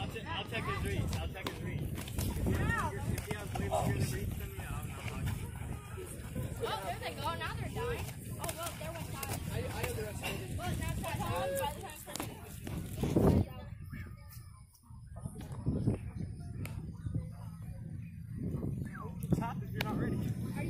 I'll, check his reach. I'll check his reach. If he has, if he has way longer than reach than me, I'm not talking. Oh, there they go. Now they're dying. Oh, well, there went five. I, I underestimated. But now it's five. By the time it's finished. Stop if you're not ready. Are you still blind?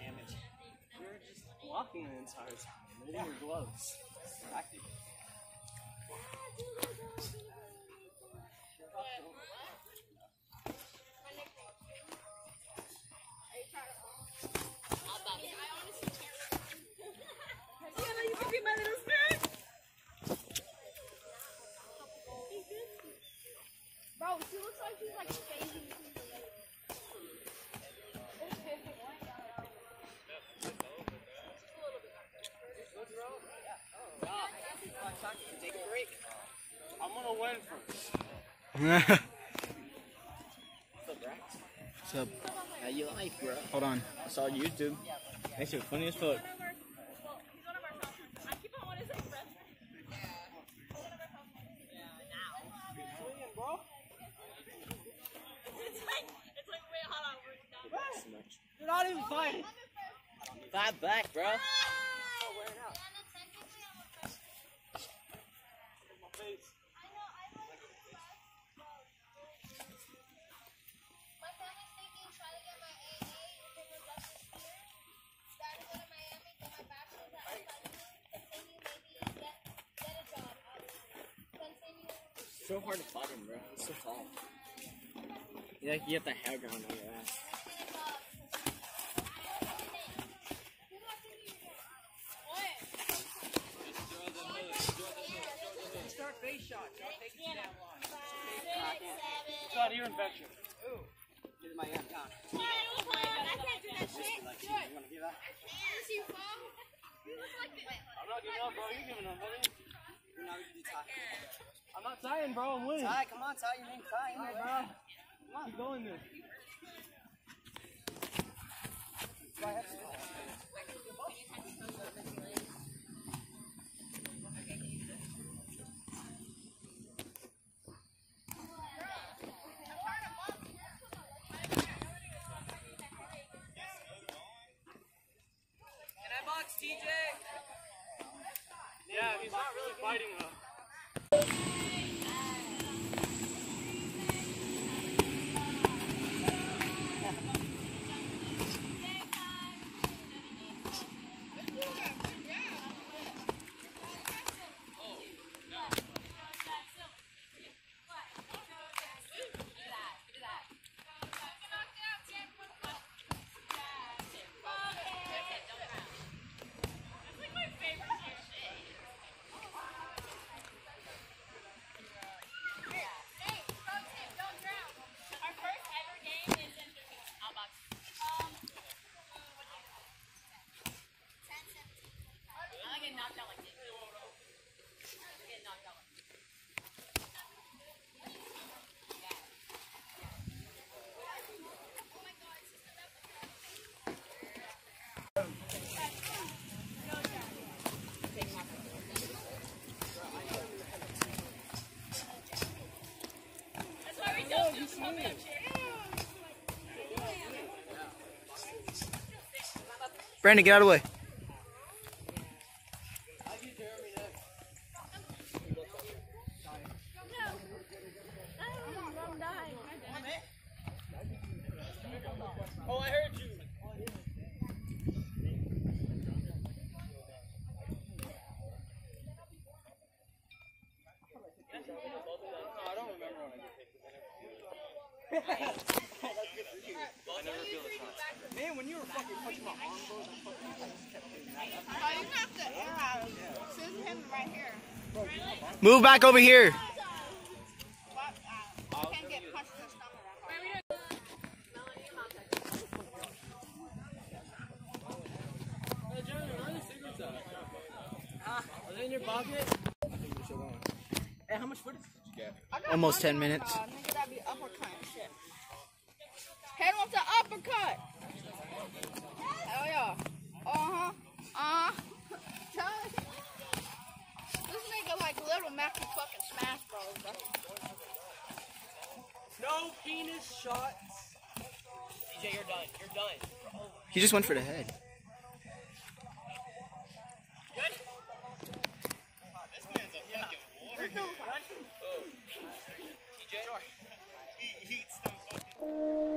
damage. You're just blocking the entire time. At your gloves. What's up? What's up? How you like, bro? Hold on. I saw YouTube. That shit funny as fuck. Get a job. obviously. Continue. So hard to fight him, bro. He's so tall. Like you have the hair ground on your ass. It's ear infection. Here's my hand down. I can't do that shit. Like, Do you wanna give that? As you fall, you look like the. I'm not giving up, bro. You're giving up, buddy. You're not gonna do Ty. I'm not tying, bro. I'm winning. Ty, come on, Ty. Your name's Ty. All right, bro. bro. Come on, keep going there. Can I box TJ? Yeah, he's not really fighting though. Brandon, get out of the way. Oh, I heard fucking my arm, that fucking I just kept that. Oh, you have to. Susan him right here. Move back over here. I Almost 10 minutes. Head with the uppercut. Hell yeah. Uh-huh. Uh-huh. Tell us. This nigga like little Mackie fucking Smash Bros. No penis shots. DJ, you're done. You're done. He just went for the head. TJ?